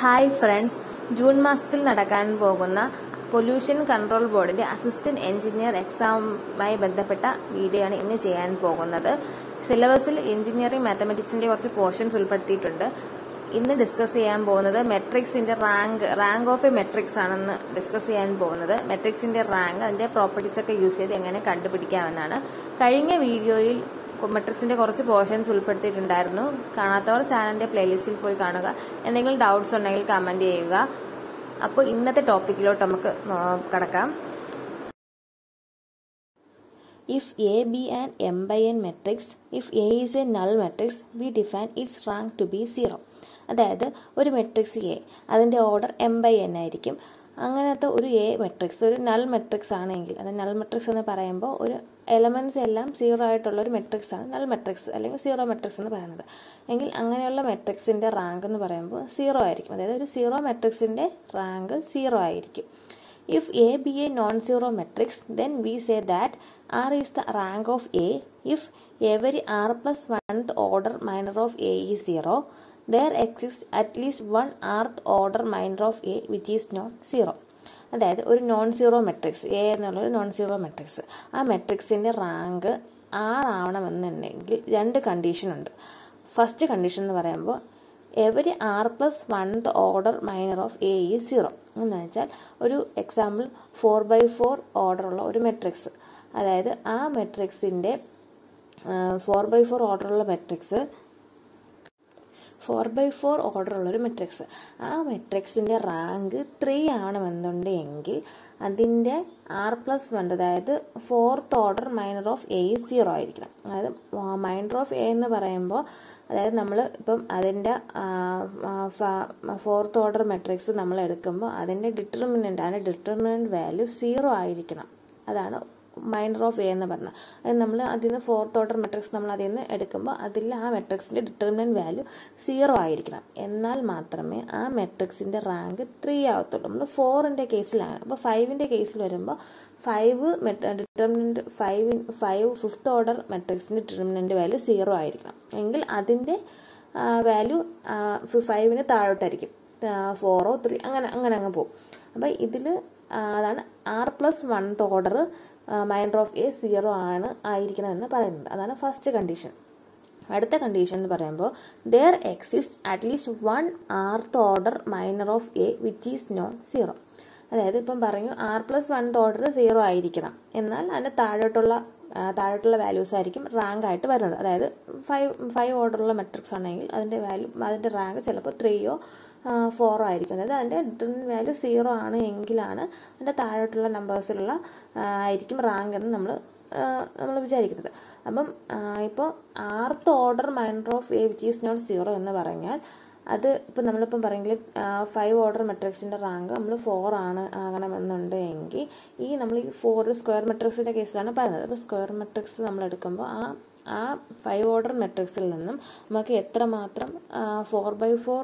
Hi friends. June മാസത്തിൽ നടക്കാൻ പോകുന്ന പൊല്യൂഷൻ കൺട്രോൾ ബോർഡിന്റെ അസിസ്റ്റന്റ് എഞ്ചിനീയർ എക്സാമുമായി ബന്ധപ്പെട്ട വീഡിയോ ആണ് ഇന്ന് ചെയ്യാൻ പോകുന്നത്. സിലബസിൽ എഞ്ചിനീയറിംഗ് മാത്തമെറ്റിക്സിന്റെ കുറച്ച് പോർഷൻസ് ഉൾപ്പെടുത്തിയിട്ടുണ്ട്. ഇന്ന് ഡിസ്കസ് ചെയ്യാൻ പോകുന്നത് മെട്രിക്സിന്റെ rank rank of a matrix ആണെന്ന് ഡിസ്കസ് ചെയ്യാൻ പോകുന്നത്. മെട്രിക്സിന്റെ റാങ്ക് അതിന്റെ പ്രോപ്പർട്ടീസ് ഒക്കെ യൂസ് ചെയ്ത് എങ്ങനെ കണ്ടുപിടിക്കാമെന്നാണ്. കഴിഞ്ഞ വീഡിയോയിൽ മെട്രിക്സിന്റെ കുറച്ച് പോർഷൻസ് ഉൾപ്പെടുത്തിയിട്ടുണ്ടായിരുന്നു. കാണാത്തവർ ചാനലിന്റെ പ്ലേലിസ്റ്റിൽ പോയി കാണുക. എന്തെങ്കിലും ഡൗട്ട്സ് ഉണ്ടെങ്കിൽ കമന്റ് ചെയ്യുക. അപ്പോൾ ഇന്നത്തെ ടോപ്പിക്കിലോട്ട് നമുക്ക് കടക്കാം. If A be an M by N matrix, if A is A null matrix, we define its rank to be 0. അതായത് ഒരു മെട്രിക്സ് എ അതിന്റെ ഓർഡർ എം ബൈ എൻ ആയിരിക്കും. അങ്ങനത്തെ ഒരു എ മെട്രിക്സ് ഒരു നൾ മെട്രിക്സ് ആണെങ്കിൽ അത് നൾ മെട്രിക്സ് എന്ന് പറയുമ്പോൾ ഒരു എലമെൻസ് എല്ലാം സീറോ ആയിട്ടുള്ള ഒരു മെട്രിക്സ് ആണ് നൾ മെട്രിക്സ് അല്ലെങ്കിൽ സീറോ മെട്രിക്സ് എന്ന് പറയുന്നത്. എങ്കിൽ അങ്ങനെയുള്ള മെട്രിക്സിന്റെ റാങ്ക് എന്ന് പറയുമ്പോൾ സീറോ ആയിരിക്കും. അതായത് ഒരു സീറോ മെട്രിക്സിന്റെ റാങ്ക് സീറോ ആയിരിക്കും. If A be a non zero matrix then we say that R is the rank of A if every R plus one order minor of A ഈ zero exists exist at least one rth order minor of A which is not zero അതായത് ഒരു non zero matrix A എന്നുള്ളൊരു non zero matrix ആ മെട്രിക്സിന്റെ rank ആറാവണമെന്നുണ്ടെങ്കിൽ ആവണമെന്നുണ്ടെങ്കിൽ രണ്ട് condition ഉണ്ട്. First condition എന്ന് പറയുമ്പോൾ every R plus oneth order minor of A ഈ സീറോ എന്ന് വെച്ചാൽ ഒരു എക്സാമ്പിൾ ഫോർ ബൈ ഫോർ ഓർഡറുള്ള ഒരു മെട്രിക്സ് അതായത് ആ മെട്രിക്സിന്റെ four by four ഓർഡറുള്ള matrix four by four order ഉള്ളൊരു മെട്രിക്സ് ആ മെട്രിക്സിന്റെ റാങ്ക് ത്രീ ആണെന്നുണ്ടെങ്കിൽ അതിന്റെ ആർ പ്ലസ് വൺ അതായത് fourth order minor of A zero ആയിരിക്കണം. അതായത് മൈനർ ഓഫ് എ എന്ന് പറയുമ്പോൾ അതായത് നമ്മൾ ഇപ്പം അതിന്റെ ഫോർത്ത് ഓർഡർ മെട്രിക്സ് നമ്മൾ എടുക്കുമ്പോൾ അതിന്റെ ഡിറ്റർമിനന്റ് അതിന്റെ ഡിറ്റർമിനന്റ് വാല്യൂ സീറോ ആയിരിക്കണം. അതാണ് മൈനർ ഓഫ് എ എന്ന് പറഞ്ഞാൽ അത് നമ്മൾ അതിൽ നിന്ന് ഫോർത്ത് ഓർഡർ മെട്രിക്സ് നമ്മൾ അതിൽ നിന്ന് എടുക്കുമ്പോൾ അതിൽ ആ മെട്രിക്സിന്റെ ഡിറ്റർമിനന്റ് വാല്യൂ സീറോ ആയിരിക്കണം. എന്നാൽ മാത്രമേ ആ മെട്രിക്സിന്റെ റാങ്ക് ത്രീ ആവത്തുള്ളൂ. നമ്മൾ ഫോറിന്റെ കേസിലാണ് അപ്പോൾ ഫൈവിന്റെ കേസിൽ വരുമ്പോൾ five determinant five five fifth order മെട്രിക്സിന്റെ ഡിറ്റർമിനന്റ് വാല്യൂ സീറോ ആയിരിക്കണം. എങ്കിൽ അതിന്റെ വാല്യൂ ഫൈവിന് താഴോട്ടായിരിക്കും. ഫോറോ ത്രീ അങ്ങനെ അങ്ങനെ അങ്ങ് പോകും. അപ്പോൾ ഇതിൽ അതാണ് R plus oneth order minor of A zero ആണ് ആയിരിക്കണം എന്ന് പറയുന്നത്. അതാണ് ഫസ്റ്റ് കണ്ടീഷൻ അടുത്ത കണ്ടീഷൻ എന്ന് പറയുമ്പോൾ there exist at least one rth order minor of A which is non zero അതായത് ഇപ്പം പറഞ്ഞു R plus one order zero ആയിരിക്കണം. എന്നാൽ അതിന് താഴോട്ടുള്ള താഴോട്ടുള്ള വാല്യൂസ് ആയിരിക്കും റാങ്ക് ആയിട്ട് വരുന്നത്. അതായത് ഫൈവ് ഫൈവ് ഓർഡറുള്ള മെട്രിക്സ് ആണെങ്കിൽ അതിന്റെ വാല്യൂ അതിന്റെ റാങ്ക് ചിലപ്പോൾ ത്രീയോ ഫോറോ ആയിരിക്കും. അതായത് അതിന്റെ വാല്യൂ സീറോ ആണ് എങ്കിലാണ് അതിന്റെ താഴോട്ടുള്ള നമ്പേഴ്സിലുള്ള ആയിരിക്കും റാങ്ക് എന്ന് നമ്മൾ നമ്മൾ വിചാരിക്കുന്നത്. അപ്പം ഇപ്പോൾ rth order minor of A which is not zero എന്ന് പറഞ്ഞാൽ അത് ഇപ്പം നമ്മളിപ്പം പറയുമെങ്കിൽ ഫൈവ് ഓർഡർ മെട്രിക്സിന്റെ റാങ്ക് നമ്മൾ ഫോർ ആണ് ആകണമെന്നുണ്ട് എങ്കിൽ ഈ നമ്മൾ ഈ ഫോർ സ്ക്വയർ മെട്രിക്സിന്റെ കേസിലാണ് പറയുന്നത്. അപ്പോൾ സ്ക്വയർ മെട്രിക്സ് നമ്മൾ എടുക്കുമ്പോൾ ആ ആ ഫൈവ് ഓർഡർ മെട്രിക്സിൽ നിന്നും നമുക്ക് എത്രമാത്രം ഫോർ ബൈ ഫോർ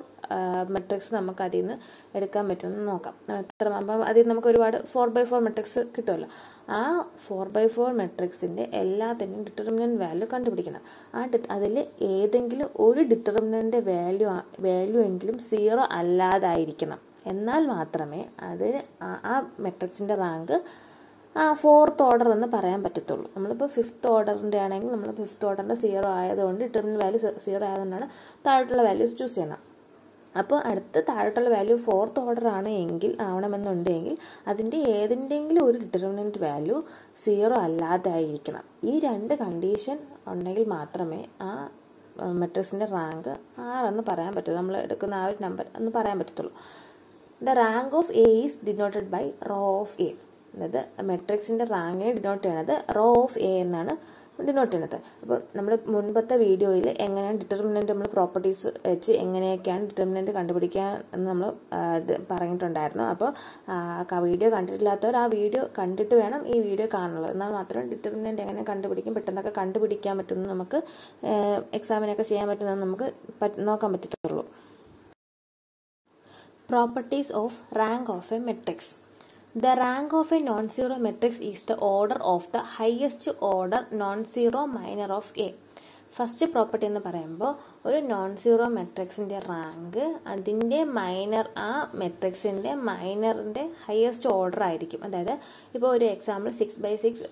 മെട്രിക്സ് നമുക്ക് അതിൽ നിന്ന് എടുക്കാൻ പറ്റുമെന്ന് നോക്കാം. എത്ര അപ്പം അതിൽ നമുക്ക് ഒരുപാട് ഫോർ ബൈ ഫോർ മെട്രിക്സ് കിട്ടുമല്ലോ. ആ ഫോർ ബൈ ഫോർ മെട്രിക്സിന്റെ എല്ലാത്തിന്റെയും ഡിറ്റർമിനന്റ് വാല്യൂ കണ്ടുപിടിക്കണം. ആ അതിൽ ഏതെങ്കിലും ഒരു ഡിറ്റർമിനന്റ് വാല്യൂ വാല്യൂ എങ്കിലും സീറോ അല്ലാതായിരിക്കണം. എന്നാൽ മാത്രമേ അതിന് ആ മെട്രിക്സിന്റെ റാങ്ക് ആ ഫോർത്ത് ഓർഡർ എന്ന് പറയാൻ പറ്റത്തുള്ളൂ. നമ്മളിപ്പോൾ ഫിഫ്ത്ത് ഓർഡറിന്റെ ആണെങ്കിൽ നമ്മൾ ഫിഫ്ത്ത് ഓർഡറിന്റെ സീറോ ആയതുകൊണ്ട് ഡിറ്റർമിനൽ വാല്യൂ സീറോ ആയതുകൊണ്ടാണ് താഴോട്ടുള്ള വാല്യൂസ് ചൂസ് ചെയ്യണം. അപ്പോൾ അടുത്ത താഴോട്ടുള്ള വാല്യൂ ഫോർത്ത് ഓർഡർ ആണ് എങ്കിൽ ആവണമെന്നുണ്ടെങ്കിൽ അതിന്റെ ഏതിന്റെങ്കിലും ഒരു ഡിറ്റർമിനന്റ് വാല്യൂ സീറോ അല്ലാതായിരിക്കണം ഈ രണ്ട് കണ്ടീഷൻ ഉണ്ടെങ്കിൽ മാത്രമേ ആ മെട്രിക്സിന്റെ റാങ്ക് ആറെന്ന് പറയാൻ പറ്റുള്ളൂ നമ്മൾ എടുക്കുന്ന ആ ഒരു നമ്പർ എന്ന് പറയാൻ പറ്റത്തുള്ളൂ. The rank of A is denoted by rho of A അതായത് മെട്രിക്സിന്റെ റാങ്കിനെ ഡിനോട്ട് ചെയ്യണത് റോ ഓഫ് എ എന്നാണ് ഡിനോട്ട് അപ്പോൾ നമ്മൾ മുൻപത്തെ വീഡിയോയിൽ എങ്ങനെയാണ് ഡിറ്റർമിനന്റ് നമ്മൾ പ്രോപ്പർട്ടീസ് വെച്ച് എങ്ങനെയൊക്കെയാണ് ഡിറ്റർമിനന്റ് കണ്ടുപിടിക്കുക എന്ന് നമ്മൾ പറഞ്ഞിട്ടുണ്ടായിരുന്നു. അപ്പോൾ വീഡിയോ കണ്ടിട്ടില്ലാത്തവർ ആ വീഡിയോ കണ്ടിട്ട് വേണം ഈ വീഡിയോ കാണുള്ളൂ എന്നാൽ മാത്രം ഡിറ്റർമിനന്റ് എങ്ങനെ കണ്ടുപിടിക്കും പെട്ടെന്നൊക്കെ കണ്ടുപിടിക്കാൻ പറ്റുമെന്ന് നമുക്ക് എക്സാമിനൊക്കെ ചെയ്യാൻ പറ്റുമെന്ന് നമുക്ക് നോക്കാൻ പറ്റത്തുള്ളൂ. Properties of rank of a matrix The rank of a non-zero matrix is the order of the highest order non-zero minor of A. First property എന്ന് പറയുമ്പോൾ ഒരു നോൺ സീറോ മെട്രിക്സിന്റെ റാങ്ക് അതിന്റെ മൈനർ ആ മെട്രിക്സിന്റെ മൈനറിന്റെ ഹയസ്റ്റ് ഓർഡർ ആയിരിക്കും. അതായത് ഇപ്പോൾ ഒരു example six by six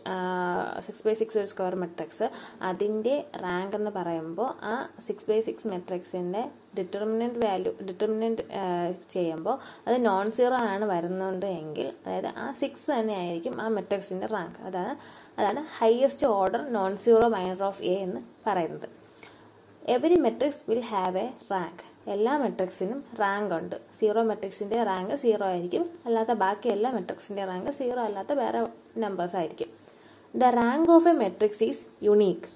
six by six ഒരു സ്ക്വയർ മെട്രിക്സ് അതിന്റെ റാങ്ക് എന്ന് പറയുമ്പോൾ ആ സിക്സ് ബൈ സിക്സ് മെട്രിക്സിന്റെ ഡിറ്റർമിനന്റ് വാല്യൂ ഡിറ്റർമിനന്റ് ചെയ്യുമ്പോൾ അത് നോൺ സീറോ ആണ് വരുന്നുണ്ട് എങ്കിൽ അതായത് ആ സിക്സ് തന്നെ ആയിരിക്കും ആ മെട്രിക്സിന്റെ റാങ്ക് അതാണ് അതാണ് highest order non zero minor of A എന്ന് പറയുന്നത്. Every matrix will have a rank എല്ലാ മെട്രിക്സിനും റാങ്ക് ഉണ്ട്. സീറോ മെട്രിക്സിന്റെ റാങ്ക് സീറോ ആയിരിക്കും. അല്ലാത്ത ബാക്കി എല്ലാ മെട്രിക്സിന്റെ റാങ്ക് സീറോ അല്ലാത്ത വേറെ നമ്പേഴ്സ് ആയിരിക്കും. The rank of a matrix is unique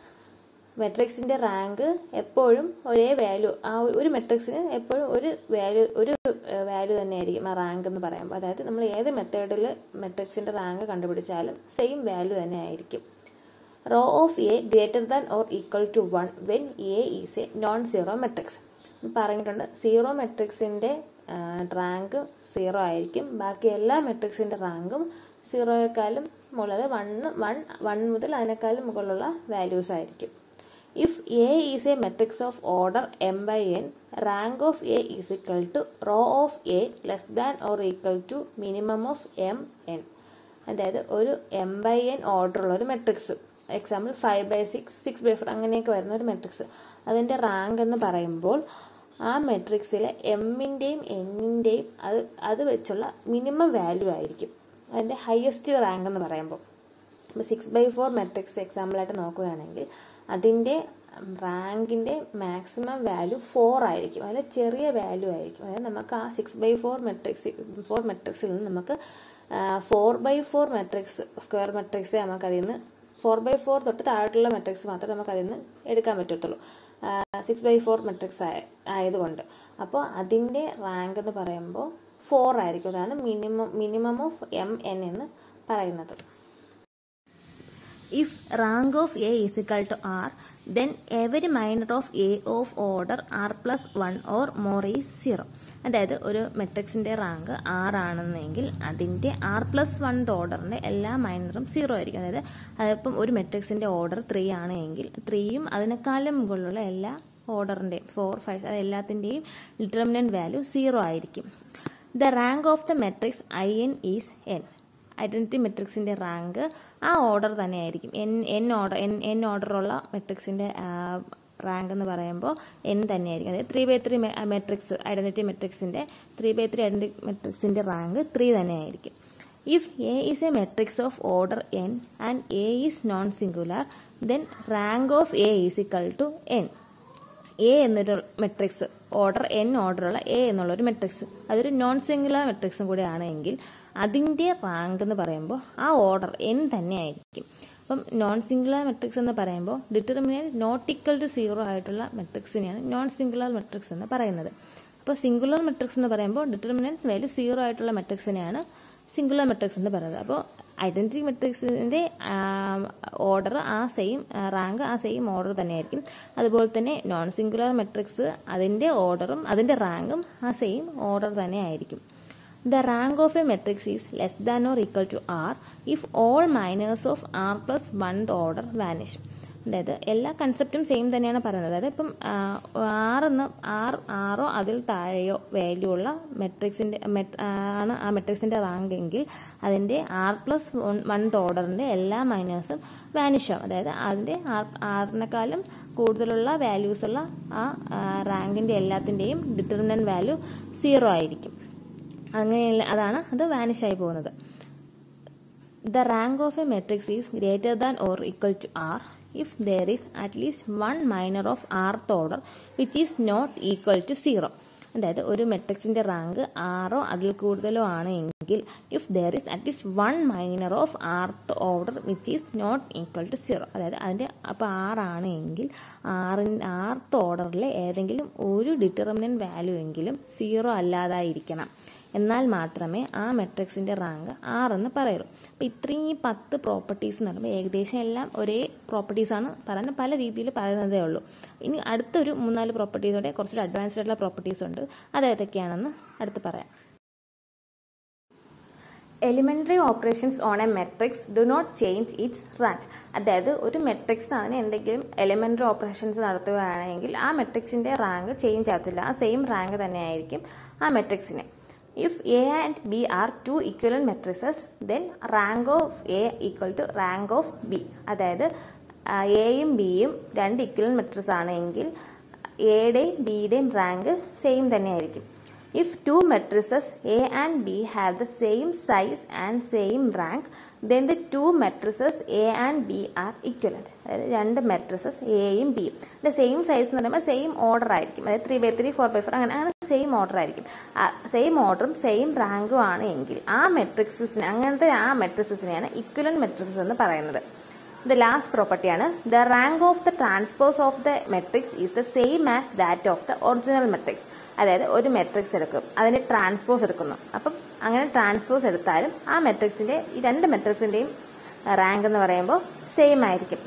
മെട്രിക്സിന്റെ റാങ്ക് എപ്പോഴും ഒരേ വാല്യൂ ആ ഒരു മെട്രിക്സിന് എപ്പോഴും ഒരു വാല്യൂ ഒരു വാല്യൂ തന്നെയായിരിക്കും ആ റാങ്ക് എന്ന് പറയുമ്പോൾ അതായത് നമ്മൾ ഏത് മെത്തേഡിൽ മെട്രിക്സിന്റെ റാങ്ക് കണ്ടുപിടിച്ചാലും സെയിം വാല്യൂ തന്നെ ആയിരിക്കും. Rho of A greater than or equal to one when A is a non zero matrix പറഞ്ഞിട്ടുണ്ട് സീറോ മെട്രിക്സിന്റെ റാങ്ക് സീറോ ആയിരിക്കും. ബാക്കി എല്ലാ മെട്രിക്സിന്റെ റാങ്കും സീറോയെക്കാളും മുകളിൽ വണ്ണ് വൺ വൺ മുതൽ അതിനേക്കാളും മുകളിലുള്ള വാല്യൂസ് ആയിരിക്കും. If A is a matrix of order M by N rank of A is equal to rho of A less than or equal to minimum of M N അതായത് ഒരു M by N order ഉള്ള ഒരു matrix example five by six six by four അങ്ങനെയൊക്കെ വരുന്ന ഒരു matrix അതിന്റെ rank എന്ന് പറയുമ്പോൾ ആ മെട്രിക്സിലെ എമ്മിന്റെയും എന്നിന്റെയും അത് അത് വെച്ചുള്ള മിനിമം വാല്യൂ ആയിരിക്കും. അതിന്റെ ഹയസ്റ്റ് റാങ്ക് എന്ന് പറയുമ്പോൾ. ഇപ്പോൾ സിക്സ് ബൈ ഫോർ മെട്രിക്സ് എക്സാമ്പിളായിട്ട് നോക്കുകയാണെങ്കിൽ അതിന്റെ റാങ്കിന്റെ മാക്സിമം വാല്യൂ ഫോർ ആയിരിക്കും. അതിൽ ചെറിയ വാല്യൂ ആയിരിക്കും. അതായത് നമുക്ക് ആ six by four matrix four മെട്രിക്സിൽ നിന്ന് നമുക്ക് four by four matrix square matrix നമുക്ക് അതിൽ നിന്ന് ഫോർ ബൈ ഫോർ തൊട്ട് താഴോട്ടുള്ള മെട്രിക്സ് മാത്രമേ നമുക്ക് അതിൽ നിന്ന് എടുക്കാൻ പറ്റത്തുള്ളൂ. സിക്സ് ബൈ ഫോർ മെട്രിക്സ് ആയ ആയതുകൊണ്ട്. അപ്പോൾ അതിന്റെ റാങ്ക് എന്ന് പറയുമ്പോൾ ഫോർ ആയിരിക്കും. അതാണ് minimum minimum of M N എന്ന് പറയുന്നത്. If rank of A is to R R, every minor of A A order R R one 1 more is zero 0. അതായത് ഒരു മെട്രിക്സിന്റെ റാങ്ക് ആറ് ആണെന്നെങ്കിൽ അതിന്റെ ആർ പ്ലസ് വൺ ഓർഡറിന്റെ എല്ലാ മൈനറും സീറോ ആയിരിക്കും. അതായത് അതിപ്പം ഒരു മെട്രിക്സിന്റെ ഓർഡർ ത്രീ ആണ് എങ്കിൽ ത്രീയും അതിനേക്കാളും മുകളിലുള്ള എല്ലാ ഓർഡറിന്റെയും ഫോർ ഫൈവ് അത് എല്ലാത്തിന്റെയും ഡിറ്റർമിനന്റ് വാല്യൂ സീറോ ആയിരിക്കും. The rank of the matrix I N is N identity മെട്രിക്സിന്റെ റാങ്ക് ആ ഓർഡർ തന്നെയായിരിക്കും. N N order N N ഓർഡറുള്ള മെട്രിക്സിന്റെ റാങ്ക് എന്ന് പറയുമ്പോൾ എൻ തന്നെയായിരിക്കും. അതായത് three by three matrix identity മെട്രിക്സിന്റെ ത്രീ ബൈ ത്രീ ഐഡന്റിറ്റി മെട്രിക്സിന്റെ റാങ്ക് ത്രീ തന്നെയായിരിക്കും. If A is a matrix of order N and A is non singular then rank of A is equal to N A എന്നൊരു matrix order N ഓർഡറുള്ള A എന്നുള്ളൊരു matrix അതൊരു non singular മെട്രിക്സും കൂടെ ആണെങ്കിൽ അതിന്റെ rank എന്ന് പറയുമ്പോൾ ആ ഓർഡർ എൻ തന്നെ ആയിരിക്കും അപ്പം നോൺ സിംഗുലാർ മെട്രിക്സ് എന്ന് പറയുമ്പോൾ determinant not equal to zero ആയിട്ടുള്ള മെട്രിക്സിനെയാണ് നോൺ സിംഗുലാർ മെട്രിക്സ് എന്ന് പറയുന്നത്. അപ്പോൾ സിംഗുലാർ മെട്രിക്സ് എന്ന് പറയുമ്പോൾ ഡിറ്റർമിനന്റ് വാല്യൂ സീറോ ആയിട്ടുള്ള മെട്രിക്സിനെയാണ് സിംഗുലാർ മെട്രിക്സ് എന്ന് പറയുന്നത്. അപ്പോൾ ഐഡന്റിറ്റി മെട്രിക്സിന്റെ ഓർഡർ ആ സെയിം റാങ്ക് ആ സെയിം ഓർഡർ തന്നെയായിരിക്കും. അതുപോലെ തന്നെ നോൺ സിംഗുലാർ മെട്രിക്സ് അതിന്റെ ഓർഡറും അതിന്റെ റാങ്കും ആ സെയിം ഓർഡർ തന്നെ ആയിരിക്കും the rank of a matrix is less than or equal to R if all minors of R plus one order vanish അതായത് എല്ലാ കൺസെപ്റ്റും സെയിം തന്നെയാണ് പറയുന്നത്. അതായത് ഇപ്പം ആറെന്ന് ആർ ആറോ അതിൽ താഴെയോ വാല്യൂ ഉള്ള മെട്രിക്സിന്റെ ആണ് ആ മെട്രിക്സിന്റെ റാങ്ക് എങ്കിൽ അതിന്റെ ആർ പ്ലസ് വൺ ഓർഡറിന്റെ എല്ലാ മൈനേഴ്സും വാനിഷ് ആവും. അതായത് അതിന്റെ ആർ ആറിനേക്കാളും കൂടുതലുള്ള വാല്യൂസ് ഉള്ള ആ റാങ്കിന്റെ എല്ലാത്തിന്റെയും ഡിറ്റർമിനന്റ് വാല്യൂ സീറോ ആയിരിക്കും. അങ്ങനെയുള്ള അതാണ് അത് വാനിഷ് ആയി പോകുന്നത്. The rank of a matrix is greater than or equal to R if there is at least one minor of rth order which is not equal to zero അതായത് ഒരു മെട്രിക്സിന്റെ rank ആറോ അതിൽ കൂടുതലോ ആണ് എങ്കിൽ if there is at least one minor of rth order which is not equal to zero അതായത് അതിന്റെ അപ്പോൾ ആറാണ് എങ്കിൽ ആറിൻ ആർത്ത് ഓർഡറിലെ ഏതെങ്കിലും ഒരു ഡിറ്റർമിനന്റ് വാല്യൂ എങ്കിലും സീറോ അല്ലാതായിരിക്കണം. എന്നാൽ മാത്രമേ ആ മെട്രിക്സിന്റെ റാങ്ക് ആർ എന്ന് പറയുള്ളൂ അപ്പോൾ ഇത്രയും ഈ പത്ത് പ്രോപ്പർട്ടീസ് എന്ന് പറയുമ്പോൾ ഏകദേശം എല്ലാം ഒരേ പ്രോപ്പർട്ടീസാണ് പറയുന്നത് പല രീതിയിൽ പറയുന്നതേ ഉള്ളൂ. ഇനി അടുത്തൊരു മൂന്നാൽ പ്രോപ്പർട്ടീസോടെ കുറച്ചൊരു അഡ്വാൻസ്ഡ് ആയിട്ടുള്ള പ്രോപ്പർട്ടീസ് ഉണ്ട്. അത് ഏതൊക്കെയാണെന്ന് അടുത്ത് പറയാം. Elementary operations on a matrix do not change its rank അതായത് ഒരു മെട്രിക്സ് അതിന് എന്തെങ്കിലും എലിമെന്ററി ഓപ്പറേഷൻസ് നടത്തുകയാണെങ്കിൽ ആ മെട്രിക്സിന്റെ റാങ്ക് ചേഞ്ച് ആകത്തില്ല ആ സെയിം റാങ്ക് തന്നെയായിരിക്കും ആ മെട്രിക്സിന് if A and B are two equivalent matrices then rank of A equal to rank of B അതായത് എയും ബിയും രണ്ട് ഇക്വലൻ മെട്രിക്സ് ആണ് എങ്കിൽ എയുടെയും ബിയുടെയും റാങ്ക് സെയിം തന്നെയായിരിക്കും. If two matrices A and B have the same size and same rank then the two matrices A and B are equivalent അതായത് രണ്ട് മെട്രിസസ് എയും ബിയും സെയിം സൈസ് എന്ന് പറയുമ്പോൾ സെയിം ഓർഡർ ആയിരിക്കും. അതായത് three by three four by four അങ്ങനെ അങ്ങനെ സെയിം ഓർഡർ ആയിരിക്കും. സെയിം ഓർഡറും സെയിം റാങ്കും ആണ് എങ്കിൽ ആ മെട്രിക്സിന് അങ്ങനത്തെ ആ മെട്രിക്സിനെയാണ് ഇക്വലൻ മെട്രിക്സ് എന്ന് പറയുന്നത്. ദ ലാസ്റ്റ് പ്രോപ്പർട്ടിയാണ് the rank of the transpose of the matrix is the same as that of the original matrix അതായത് ഒരു മെട്രിക്സ് എടുക്കും അതിന് ട്രാൻസ്പോസ് എടുക്കുന്നു. അപ്പം അങ്ങനെ ട്രാൻസ്പോസ് എടുത്താലും ആ മെട്രിക്സിന്റെ ഈ രണ്ട് മെട്രിക്സിന്റെയും റാങ്ക് എന്ന് പറയുമ്പോൾ സെയിം ആയിരിക്കും.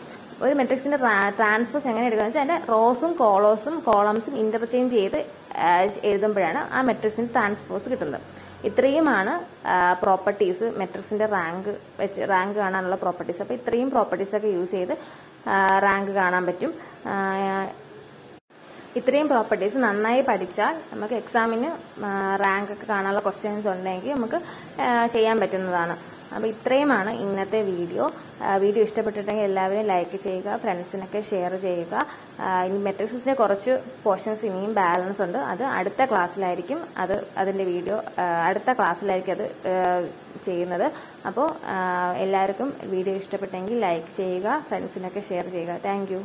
ഒരു മെട്രിക്സിന്റെ ട്രാൻസ്പോസ് എങ്ങനെ എടുക്കുക വെച്ചാൽ അതിന്റെ റോസും കോളോസും കോളംസും ഇന്റർചേഞ്ച് ചെയ്ത് എഴുതുമ്പോഴാണ് ആ മെട്രിക്സിന് ട്രാൻസ്പോസ് കിട്ടുന്നത്. ഇത്രയുമാണ് പ്രോപ്പർട്ടീസ് മെട്രിക്സിന്റെ റാങ്ക് വെച്ച് റാങ്ക് കാണാനുള്ള പ്രോപ്പർട്ടീസ് അപ്പോൾ ഇത്രയും പ്രോപ്പർട്ടീസ് ഒക്കെ യൂസ് ചെയ്ത് റാങ്ക് കാണാൻ പറ്റും. ഇത്രയും പ്രോപ്പർട്ടീസ് നന്നായി പഠിച്ചാൽ നമുക്ക് എക്സാമിന് റാങ്ക് ഒക്കെ കാണാനുള്ള ക്വസ്റ്റ്യൻസ് ഉണ്ടെങ്കിൽ നമുക്ക് ചെയ്യാൻ പറ്റുന്നതാണ്. അപ്പോൾ ഇത്രയുമാണ് ഇന്നത്തെ വീഡിയോ. വീഡിയോ ഇഷ്ടപ്പെട്ടിട്ടെങ്കിൽ എല്ലാവരും ലൈക്ക് ചെയ്യുക ഫ്രണ്ട്സിനൊക്കെ ഷെയർ ചെയ്യുക. ഇനി മെട്രിക്സിന്റെ കുറച്ച് പോർഷൻസ് ഇനിയും ബാലൻസ് ഉണ്ട്. അത് അടുത്ത ക്ലാസ്സിലായിരിക്കും അത് അതിന്റെ വീഡിയോ അടുത്ത ക്ലാസ്സിലായിരിക്കും അത് ചെയ്യുന്നത്. അപ്പോൾ എല്ലാവർക്കും വീഡിയോ ഇഷ്ടപ്പെട്ടെങ്കിൽ ലൈക്ക് ചെയ്യുക ഫ്രണ്ട്സിനൊക്കെ ഷെയർ ചെയ്യുക. താങ്ക്